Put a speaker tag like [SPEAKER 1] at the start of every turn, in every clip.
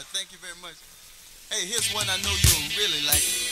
[SPEAKER 1] thank you very much. Hey, here's one I know you'll really like.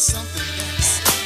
[SPEAKER 1] something else.